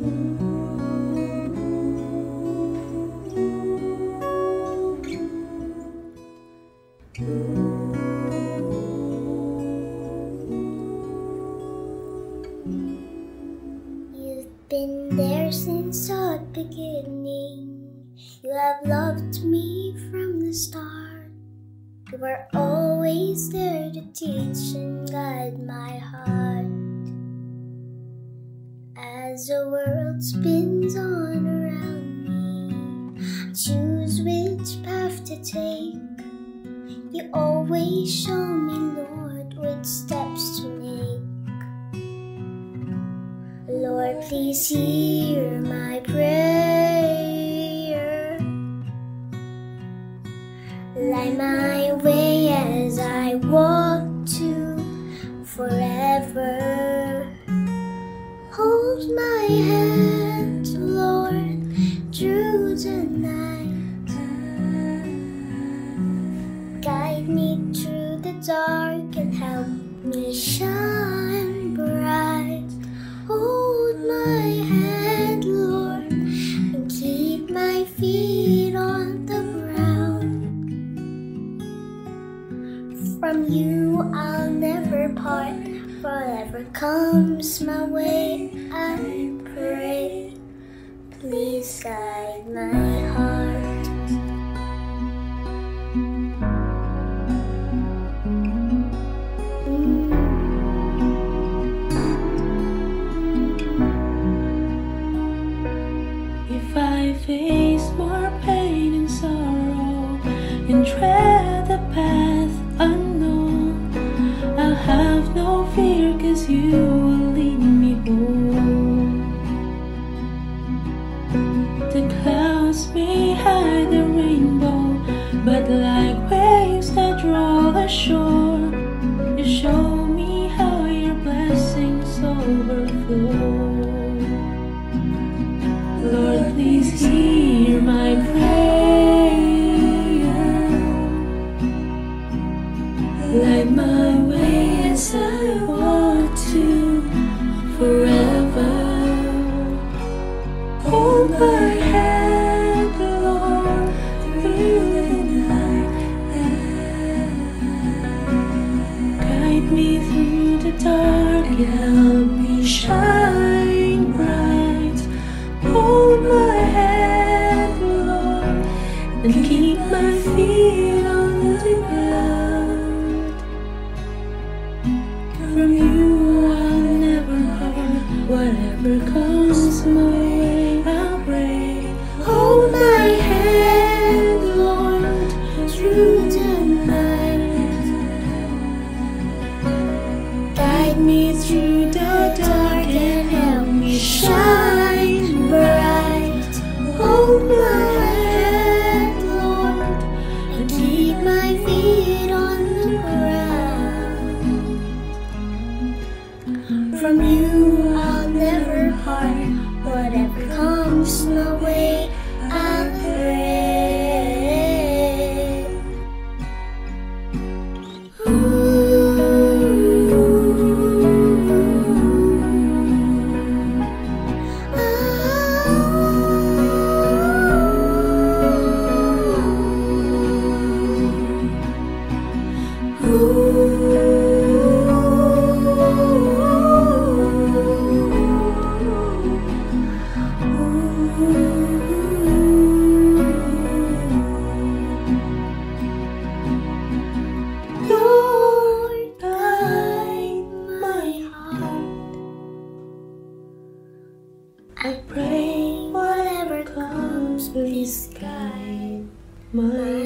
You've been there since the beginning. You have loved me from the start. You were always there to teach and guide my heart. As the world spins on around me. Choose which path to take. You always show me, Lord, which steps to make. Lord, please hear my prayer. Light my way as I walk to forever. Hold my hand. from you I'll never part. Forever comes my way, I Please heal. me through death. please guide my